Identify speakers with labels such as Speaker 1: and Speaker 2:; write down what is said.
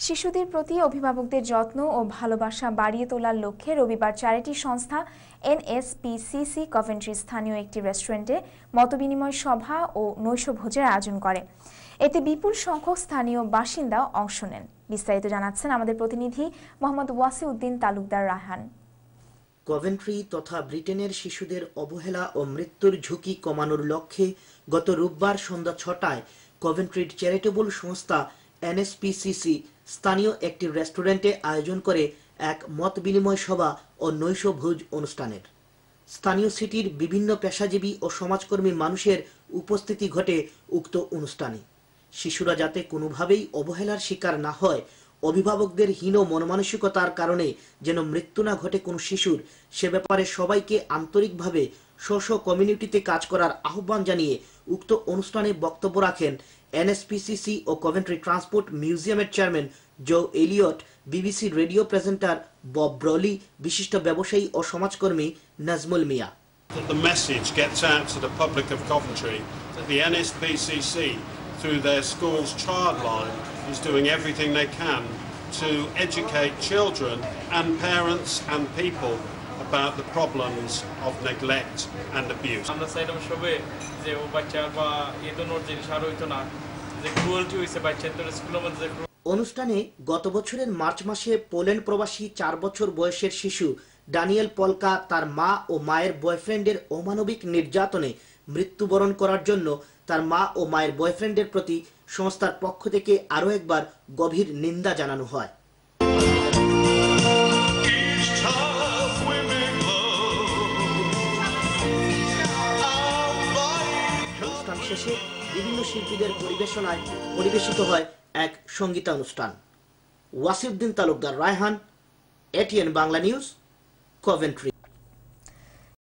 Speaker 1: শিশুদের প্রতি অভিভাবকদের যত্ন ও ভালোবাসা বাড়িয়ে তোলার লক্ষ্যে রবিবার চ্যারিটি সংস্থা এনএসপিসিসি কভেন্ট্রি স্থানীয় একটি রেস্টুরেন্টে মতবিনিময় সভা ও নৈশভোজের আয়োজন করে। এতে বিপুল সংখ্যক স্থানীয় বাসিন্দা অংশ নেন। বিস্তারিত জানাচ্ছেন আমাদের প্রতিনিধি মোহাম্মদ ওয়াসিউদ্দিন তালুকদার রাহান
Speaker 2: কভেন্ট্রি তথা ব্রিটেনের শিশুদের অবহেলা ও মৃত্যুর ঝুঁকি কমানোর লক্ষ্যে গত রোববার সন্ধ্যা ছটায় কভেন্ট্রির চ্যারিটেবল সংস্থা এনএসপিসিসি স্থানীয় একটি রেস্টুরেন্টে আয়োজন করে এক মত বিনিময় সভা ও নৈশ ভোজ অনুষ্ঠানের। স্থানীয় সিটির বিভিন্ন পেশাজীবী ও সমাজকর্মী মানুষের উপস্থিতি ঘটে উক্ত অনুষ্ঠানে। শিশুরা যাতে কোনোভাবেই অবহেলার শিকার না হয়, অভিভাবকদের হীন মনমানসিকতার কারণে যেন মৃত্যু না ঘটে কোনো শিশুর, সে ব্যাপারে সবাইকে আন্তরিকভাবে স্ব কমিউনিটিতে কাজ করার আহ্বান জানিয়ে উক্ত অনুষ্ঠানে বক্তব্য রাখেন এনএসপিসিসি ও কভেন্ট্রি ট্রান্সপোর্ট মিউজিয়ামের chairman Joe Elliot BBC radio presenter Bob Brolly বিশিষ্ট ব্যবসায়ী ও সমাজকর্মী নাজমুল মিয়া
Speaker 3: that the message gets out to the public of Coventry that the NSPCC, through their school's child line, is doing everything they can to educate children and parents and people about the problems of neglect and abuse.
Speaker 4: আমরা চাইলাম সবে যে ও বাচ্চার বা এই ধরনের জিনিস আর হইতো না যে ক্রুয়েলটি হয়েছে বাচ্চার স্কুলের মধ্যে
Speaker 2: অনুষ্ঠানে গত বছরের মার্চ মাসে পোল্যান্ড প্রবাসী চার বছর বয়সের শিশু ডানিয়েল পলকা তার মা ও মায়ের বয়ফ্রেন্ডের অমানবিক নির্যাতনে মৃত্যুবরণ করার জন্য তার মা ও মায়ের বয়ফ্রেন্ডের প্রতি সংস্থার পক্ষ থেকে আরও একবার গভীর নিন্দা জানানো হয় অনুষ্ঠান শেষে বিভিন্ন শিল্পীদের পরিবেশনায় পরিবেশিত হয় এক সঙ্গীতানুষ্ঠান। Wasiuddin Talukdar Raihan, ATN Bangla news Coventry